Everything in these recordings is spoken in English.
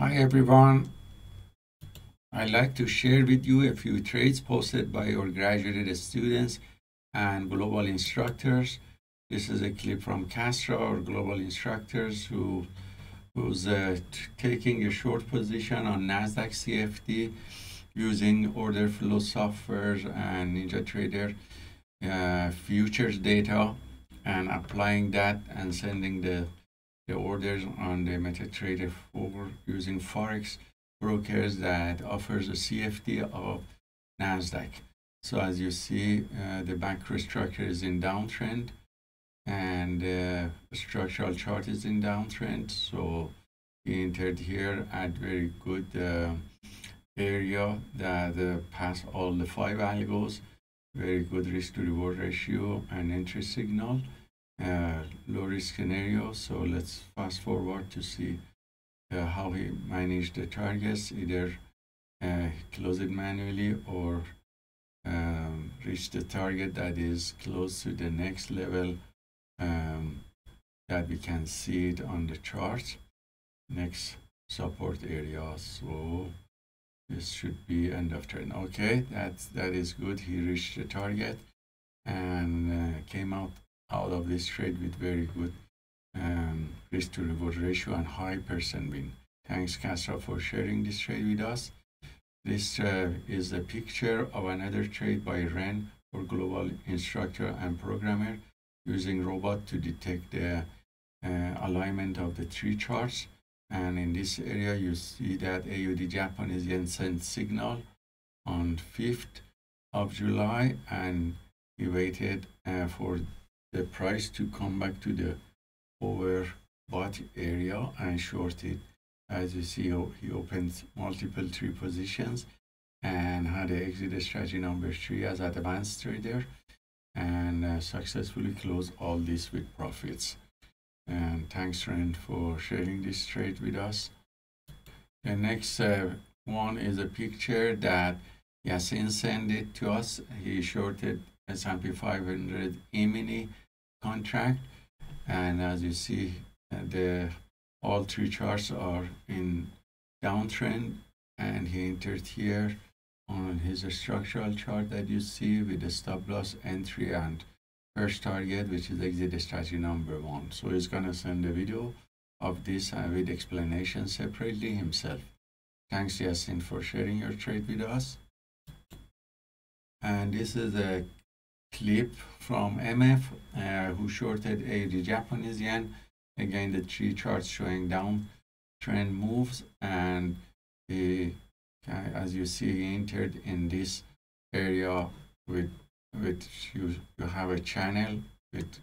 Hi everyone. I'd like to share with you a few trades posted by our graduated students and global instructors. This is a clip from Castro, our global instructors who who's uh, taking a short position on Nasdaq CFD using order flow software and NinjaTrader uh, futures data and applying that and sending the the orders on the MetaTrader 4 using Forex brokers that offers a CFD of NASDAQ. So as you see, uh, the macro structure is in downtrend and uh, structural chart is in downtrend. So he entered here at very good uh, area that uh, passed all the five algos, very good risk to reward ratio and entry signal uh, low risk scenario. So let's fast forward to see uh, how he managed the targets, either uh, close it manually or um, reach the target that is close to the next level um, that we can see it on the chart. Next support area. So this should be end of turn. Okay, that's that is good. He reached the target and uh, out of this trade with very good um, risk to reward ratio and high percent win. Thanks Castro for sharing this trade with us. This uh, is a picture of another trade by Ren for global instructor and programmer using robot to detect the uh, alignment of the three charts. And in this area, you see that AUD Japanese yen sent signal on 5th of July and he waited uh, for the price to come back to the overbought area and short it. As you see, he opens multiple three positions and had an exit strategy number three as an advanced trader and uh, successfully closed all this with profits. And thanks, Rand, for sharing this trade with us. The next uh, one is a picture that Yasin sent it to us. He shorted S&P 500 E-mini contract. And as you see, uh, the all three charts are in downtrend. And he entered here on his structural chart that you see with the stop loss entry and first target which is exit strategy number one. So he's going to send a video of this uh, with explanation separately himself. Thanks Yasin for sharing your trade with us. And this is a clip from MF uh, who shorted AUD Japanese yen. Again, the three charts showing down trend moves and he, as you see, he entered in this area with with you, you have a channel with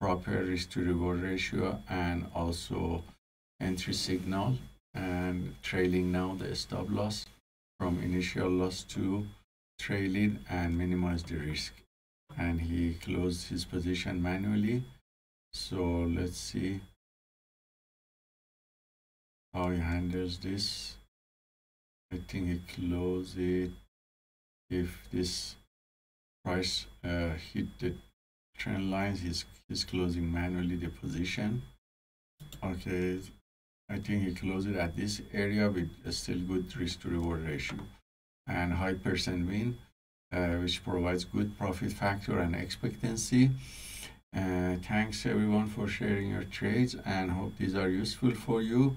proper risk to reward ratio and also entry signal and trailing now the stop loss from initial loss to trailing and minimize the risk and he closed his position manually. So let's see how he handles this. I think he closed it if this price uh, hit the trend lines he's, he's closing manually the position. Okay I think he closed it at this area with a still good risk to reward ratio and high percent win which provides good profit factor and expectancy. Uh, thanks everyone for sharing your trades and hope these are useful for you.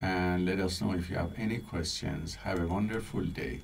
And let us know if you have any questions. Have a wonderful day.